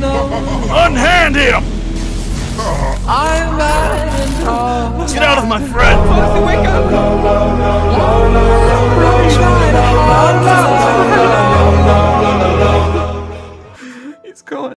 no. Unhand him! I'm mad Get out of my friend! Foxy, wake up! It's gone.